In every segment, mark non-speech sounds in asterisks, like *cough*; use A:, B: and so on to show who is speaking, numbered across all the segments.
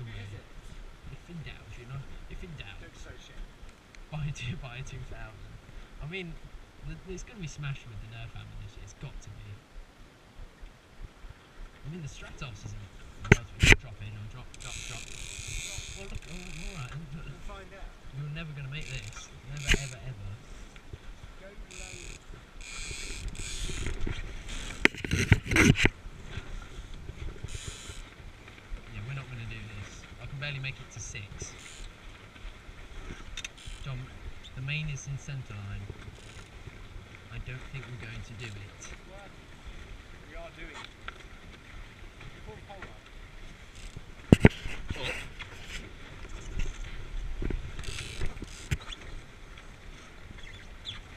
A: away. If in doubt, you know. If in doubt,
B: Don't say shit.
A: buy two, *laughs* buy two thousand. I mean, it's going to be smashed with the Nerf hammer this year. It's got to be. I mean, the Stratos isn't. Drop in or drop, drop, drop. Well, look, oh, all right.
B: We'll find out.
A: You're never going to make this. Never, ever, ever.
B: Go low.
A: Yeah, we're not going to do this. I can barely make it to six. The main is in centre line. I don't think we're going to do it.
B: We are doing it.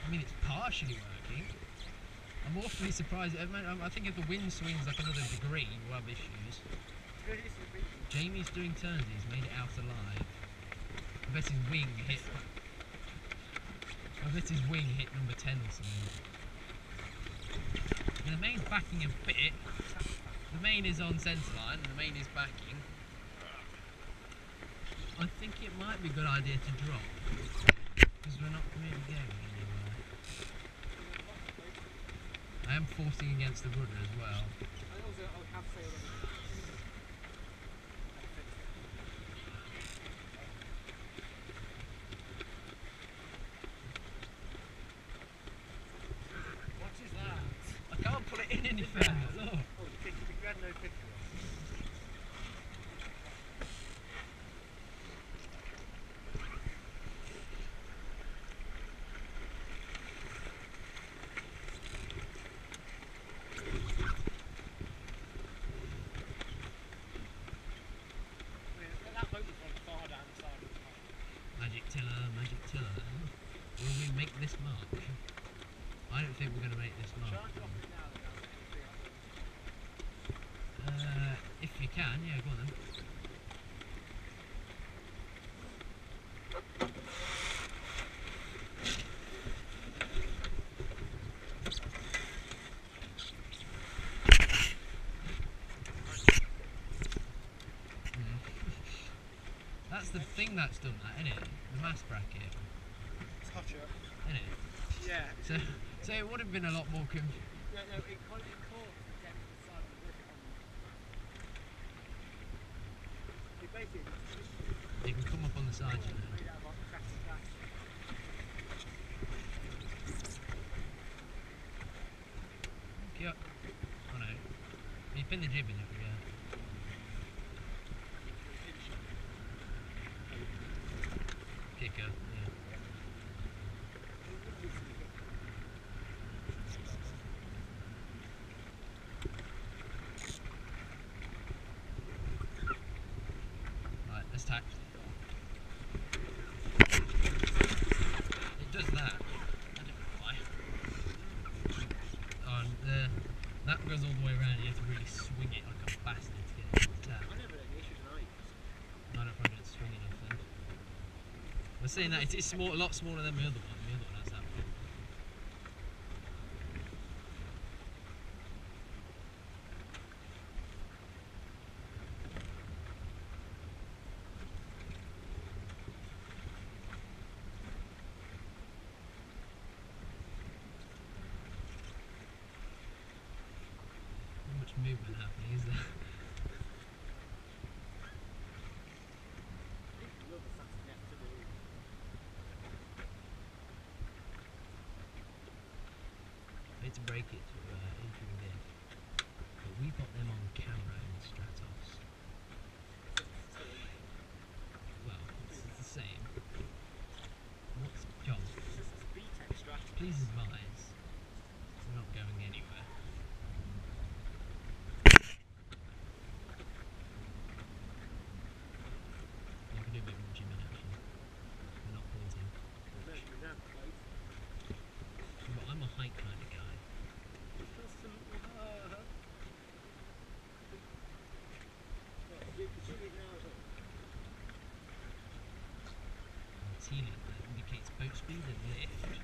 A: I mean, it's partially working. I'm awfully surprised. I think if the wind swings like another degree, we'll have issues. Jamie's doing turns. He's made it out alive. I bet his wing hit. I bet his wing hit number 10 or something. And the main's backing a bit. The main is on centre line and the main is backing. I think it might be a good idea to drop. Because we're not really going anywhere. I am forcing against the rudder as well.
B: And also, I'll have to say already. What is that?
A: I can't put it in any further. Look.
B: Oh, the picture. You had no picture. That boat was one far down the the park.
A: Magic tiller, magic tiller. Will we make this mark? I don't think we're going to make this mark.
B: Shall I drop it now? then?
A: Uh, if you can, yeah, go on then. Mm. That's the thing that's done that, isn't it? The mass bracket,
B: up.
A: isn't it?
B: Yeah.
A: So, so it would have been a lot more conf-
B: No, no, it caught the depth of the side of the river on It basically just
A: You can come up on the side, you know. Oh no. You pin the jib in it, yeah. Kicker, yeah. Right, let's tack. It does that. I don't know why. Oh, and uh, that goes all the way around. You have to really swing it like a bastard to get it.
B: I never had any issues tonight.
A: I don't find it swing enough then. We're saying that it is small, a lot smaller than the other one. The other one has that. one. Not much movement happening, is there?
B: Love the fact that to do.
A: To break it to uh, Adrian Dick, but we've got them on camera in Stratos. Well, it's, the same. What's John? Please advise. indicates boat speed and lift.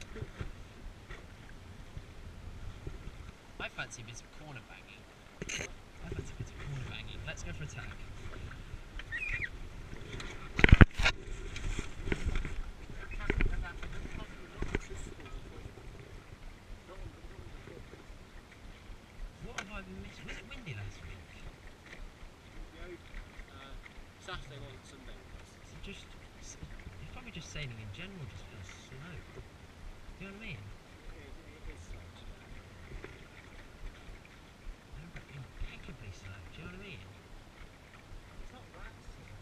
A: I fancy a bit of corner banging. I fancy a bit of corner banging. Let's go for
B: a.
A: What last week? Saturday Sunday. Just sailing in general just feels slow. Do you know what I mean?
B: It, it is slow today.
A: No, but impeccably slow. Do you know what I mean?
B: It's not that slow.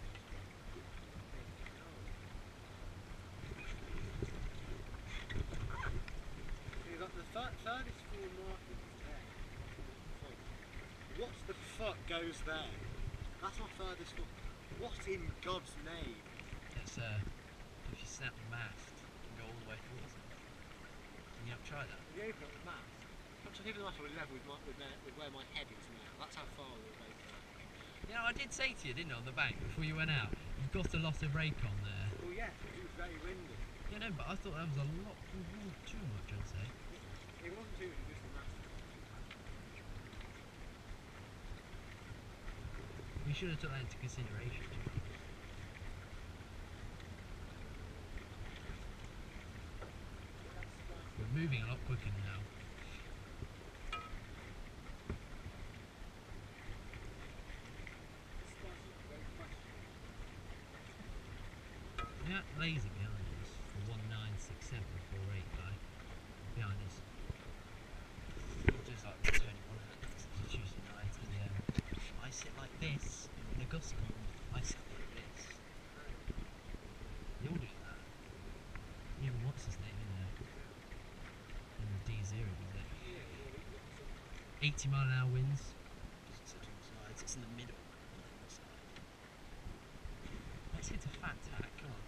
B: You've got the furthest full market there. What the fuck goes there? That's my furthest full. What in God's name?
A: It's uh, snap the mast and go all the way towards it. Can you not try that?
B: The open the mast. I'm trying to keep the mast level with, my, with, my, with where my head is now. That's how far we're there.
A: You know, I did say to you, didn't I, on the bank before you went out, you've got a lot of rake on there.
B: Well, yeah, it was very windy.
A: Yeah, no, but I thought that was a lot too much, I'd say.
B: It wasn't too much, just the mast.
A: We should have took that into consideration. to be honest. Moving a lot quicker now. Yeah, lazy behind us. The 1967 guy behind us. Just like turning on it's a Tuesday night and um, I sit like this in the gust I sit like this. You'll do that. Even what's his name in there? In the D0 was it? 80 mile an hour winds. Doesn't sit on the sides, it's in the middle. not on the side. Let's hit a fat tack, come on.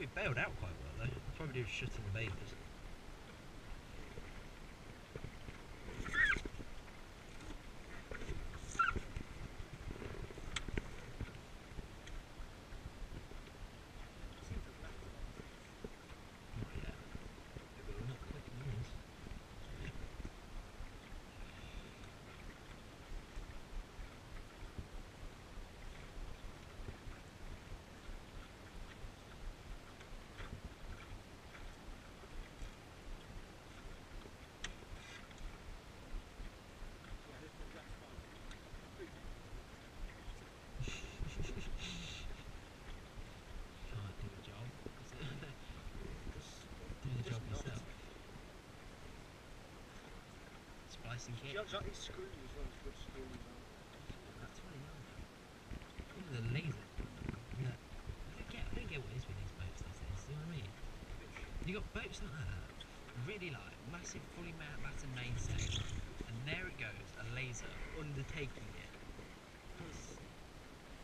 A: We bailed out quite well though. Probably do shutting the babies. Not yet. Yeah, but we're not quick enough. Can't do a job. Just do the job
B: Just not.
A: yourself. Splicing kit.
B: Judge like these screws, one's good screws on.
A: That's really nice. Look at the laser. Yeah. I don't get, I don't get what is with these boats these days. Do you know what I mean? You got boats like that, really like massive, fully ma- matted mainsail, and there it goes, a laser undertaking it. What's,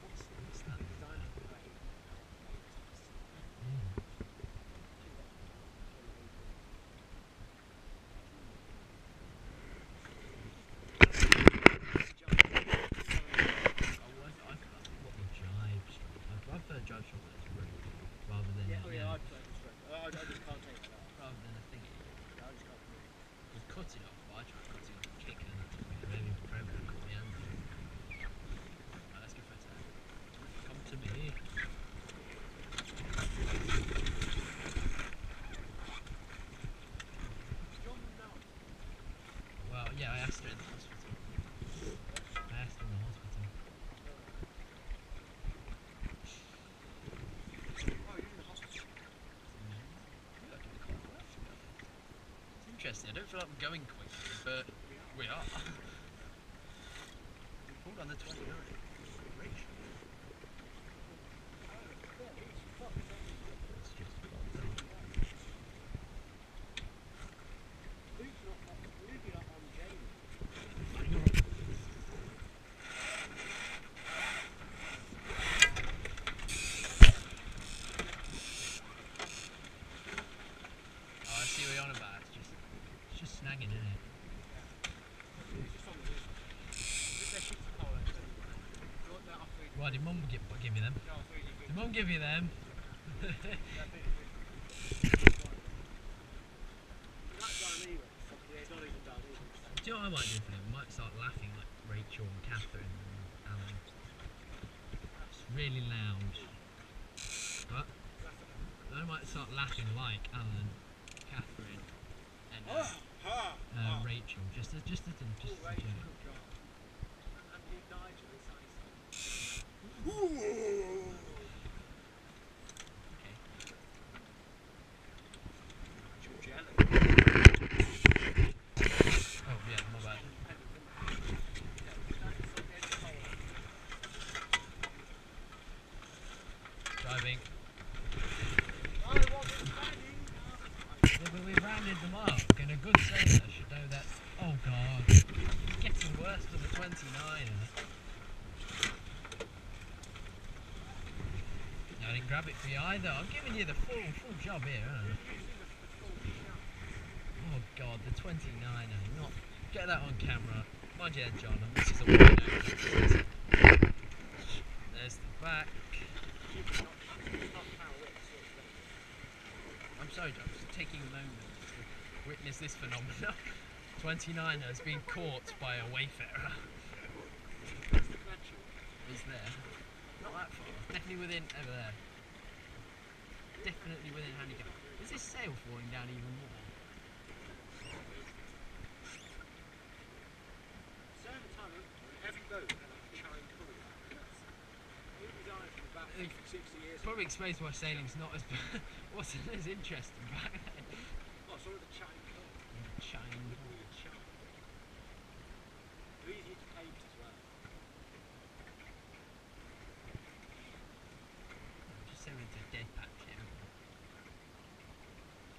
A: what's, what's that?
B: Designed for the way.
A: Mm. I was, I, what the jive shot? I prefer jive shot that's rope rather than
B: Yeah, oh yeah,
A: uh,
B: I'd play this right. I, I just can't take that off.
A: rather than a thingy.
B: I just can't do it.
A: You cut it off, but I tried cutting off a kick and that took me maybe forever to cut my hand off. Right, let's go for a tag. Come to me.
B: John, no.
A: Well, yeah, I asked her in the hospital. I asked her in the hospital.
B: Oh, you're in the hospital.
A: We are doing quite well together. It's interesting. I don't feel like we're going quickly, but we are. *laughs* pulled on the 29th. Great. It's just well done.
B: Luke's not on, Luke not on Jamie.
A: I know. Oh, I see what you're on about. It's just, it's just snagging, isn't it?
B: He's just on the roof. Look, they're shooting pole there, so you want that off the-
A: Why did mum give, give me them?
B: No, I thought you
A: Did mum give you them?
B: yeah, I think you could. That guy anyway, fuck
A: Do you know what I might do for them? I might start laughing like Rachel and Catherine and Alan. It's really loud. Then I might start laughing like Alan, Catherine, and uh,
B: Ah,
A: uh. Rachel. Just as just as a, just as a joke.
B: Andy Nigel is nice.
A: Okay.
B: Nigel Jelly.
A: Oh yeah, my bad. Driving.
B: I wasn't planning.
A: Yeah, but we rounded them up, and a good sailor should know that. Oh god, it's getting worse for the 29er. I didn't grab it for you either. I'm giving you the full full job here? Oh god, the 29er. Not get that on camera. Mind head, John. This is a wide. There's the back. I'm sorry, John. Just taking a moment to witness this phenomenon. *laughs* 29er has been caught by a wayfarer. Is there? Not that far. Definitely within over there. Definitely within handicap. Is this sail falling down even more?
B: Heavy boat and a chine colour. It was designed from about 50, 60 years ago.
A: Probably explains why sailing's not as *laughs* wasn't as interesting back then.
B: Oh, so the chine colour.
A: Chine.
B: Weird chine. They're easy to paint as well.
A: Just so into dead patch here.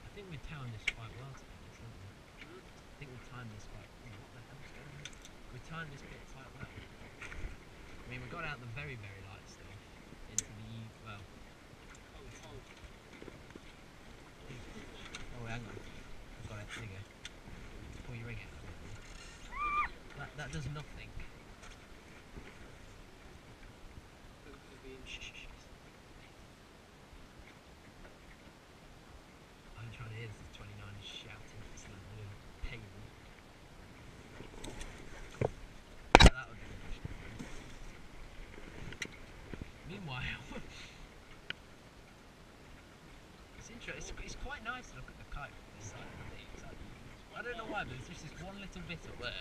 A: I think we timed this quite well to be honest, haven't we? I think we timed this quite. Oh, what the hell's going on? We this bit quite well. I mean, we got out the very, very light stuff into the e- well.
B: Oh, oh.
A: Oh, hang on. I've got it. There you go. Pull your ring out. That that does nothing. Shh, shh, shh. I'm trying to hear this 29 shouting at this little table. That would be Meanwhile, it's interesting. It's, it's quite look at the kite from this side of the thing. I don't know why, but there's just this one little bit of there.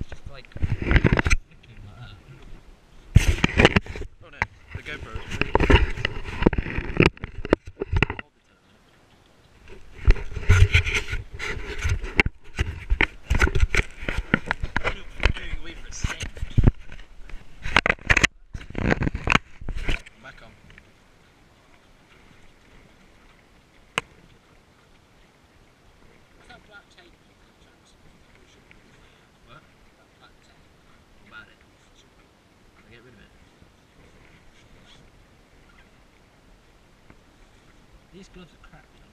A: It's just like flicking like that. Oh no, the GoPro is really. Back on.
B: What's that black tape? Jackson?
A: What?
B: That black tape.
A: What about it? I'll get rid of it. These gloves are crap. man.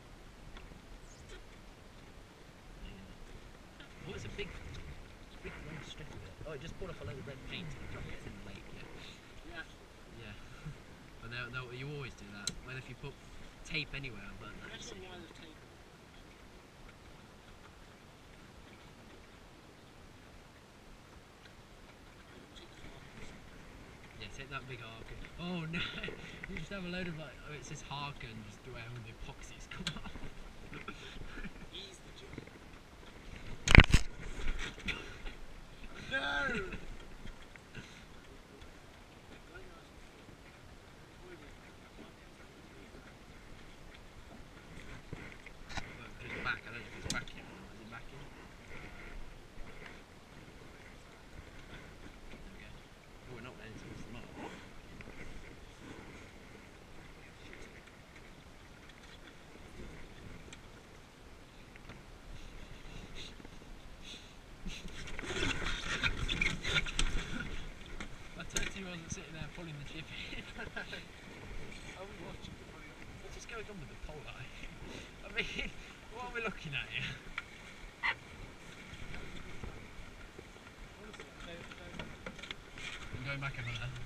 A: Oh, it's a big, it's a big long strip of it. Oh, it just pulled off a load of red paint and dropped it in the lake. Yeah.
B: Yeah.
A: Yeah. *laughs* but no, no, you always do that. Well, if you put tape anywhere, I've learned that.
B: Imagine why there's tape.
A: Yeah, take that big Harken. Oh *laughs* no! Just have a load of like, oh, it says Harken just where all the epoxies come off.
B: He's the joke. *laughs* no!
A: Well, just back. I don't know if it's back here or not. Is it back here? There we go. Oh, we're not ready towards the mark. I told you I wasn't sitting there pulling the chip in. *laughs*
B: I was watching the video.
A: What's going on with the pole eye? *laughs* I mean, what are we looking at here? I'm going back over there.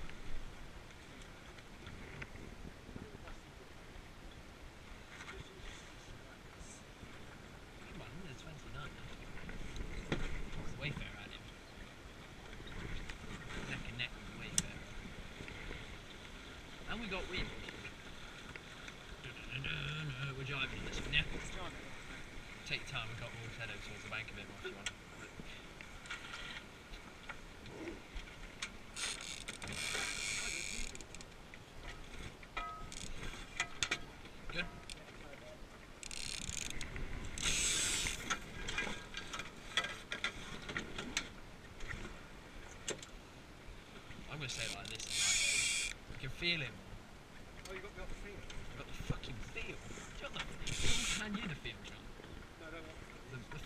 A: got wind. We're driving in this one, yeah? Take
B: time, we've got more
A: shadows towards the bank a bit more if you want.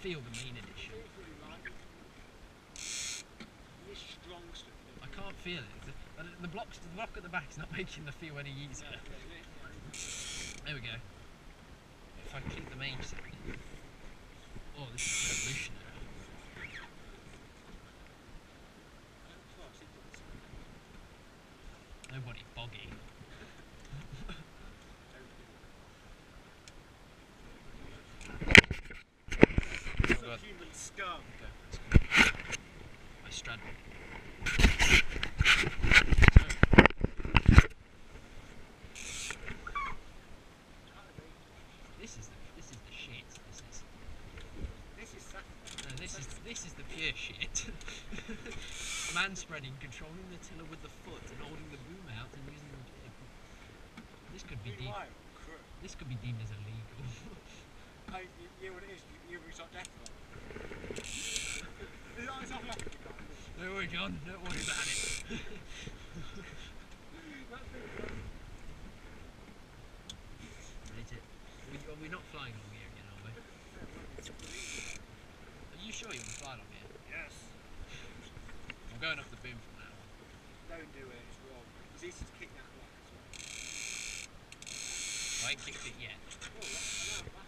A: Feel, the main edition. I can't feel it. The, the blocks, the block at the back is not *laughs* making the feel any easier. There we go. If I keep the main set. Oh, this is revolutionary. Nobody boggy. Oh god.
B: Human scum.
A: I straddle. This is the this is the shit. This is
B: This is
A: no, this is the pure shit. Man spreading, controlling the tiller with the foot and holding the boom out and using the This could be deemed this could be deemed as illegal.
B: You know what it is? You, you resort death row. Is that what's on left?
A: Don't worry, John. Don't worry about it. Is it? We, are not flying long here again, are we? Are you sure you want to fly long here?
B: Yes.
A: I'm going off the boom from now on.
B: Don't do it, it's wrong. It's easy to kick that block as well.
A: I ain't kicked it yet.
B: Oh, I know, back.